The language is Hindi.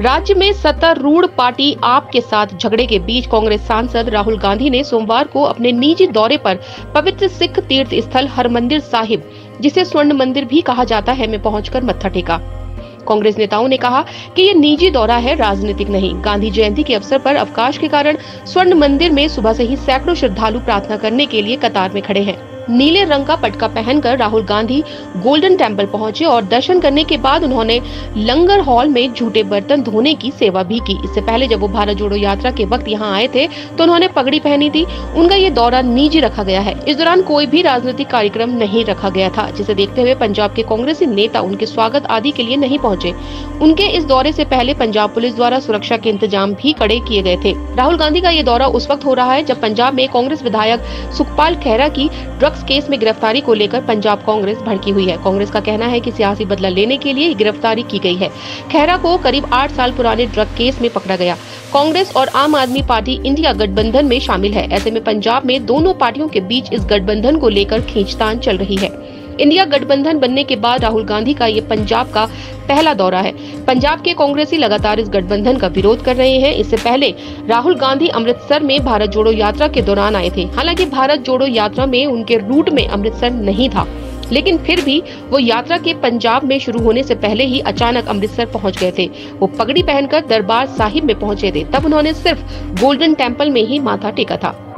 राज्य में सत्तारूढ़ पार्टी आप के साथ झगड़े के बीच कांग्रेस सांसद राहुल गांधी ने सोमवार को अपने निजी दौरे पर पवित्र सिख तीर्थ स्थल हरमंदिर साहिब, जिसे स्वर्ण मंदिर भी कहा जाता है, में पहुंचकर मत्था टेका। कांग्रेस नेताओं ने कहा कि ये निजी दौरा है, राजनीतिक नहीं। गांधी जयंती के अवसर पर अवकाश के कारण स्वर्ण मंदिर में सुबह से ही सैकड़ों श्रद्धालु प्रार्थना करने के लिए कतार में खड़े हैं। नीले रंग का पटका पहनकर राहुल गांधी गोल्डन टेंपल पहुँचे और दर्शन करने के बाद उन्होंने लंगर हॉल में झूठे बर्तन धोने की सेवा भी की। इससे पहले जब वो भारत जोड़ो यात्रा के वक्त यहाँ आए थे तो उन्होंने पगड़ी पहनी थी। उनका ये दौरा निजी रखा गया है। इस दौरान कोई भी राजनीतिक कार्यक्रम नहीं रखा गया था, जिसे देखते हुए पंजाब के कांग्रेसी नेता उनके स्वागत आदि के लिए नहीं पहुँचे। उनके इस दौरे ऐसी पहले पंजाब पुलिस द्वारा सुरक्षा के इंतज़ाम भी कड़े किए गए थे। राहुल गांधी का ये दौरा उस वक्त हो रहा है जब पंजाब में कांग्रेस विधायक सुखपाल खैरा की ड्रग ड्रग्स केस में गिरफ्तारी को लेकर पंजाब कांग्रेस भड़की हुई है। कांग्रेस का कहना है कि सियासी बदला लेने के लिए गिरफ्तारी की गई है। खैरा को करीब आठ साल पुराने ड्रग केस में पकड़ा गया। कांग्रेस और आम आदमी पार्टी इंडिया गठबंधन में शामिल है। ऐसे में पंजाब में दोनों पार्टियों के बीच इस गठबंधन को लेकर खींचतान चल रही है। इंडिया गठबंधन बनने के बाद राहुल गांधी का ये पंजाब का पहला दौरा है। पंजाब के कांग्रेसी लगातार इस गठबंधन का विरोध कर रहे हैं। इससे पहले राहुल गांधी अमृतसर में भारत जोड़ो यात्रा के दौरान आए थे। हालाँकि भारत जोड़ो यात्रा में उनके रूट में अमृतसर नहीं था। लेकिन फिर भी वो यात्रा के पंजाब में शुरू होने से पहले ही अचानक अमृतसर पहुँच गए थे। वो पगड़ी पहनकर दरबार साहिब में पहुँचे थे। तब उन्होंने सिर्फ़ गोल्डन टेंपल में ही माथा टेका था।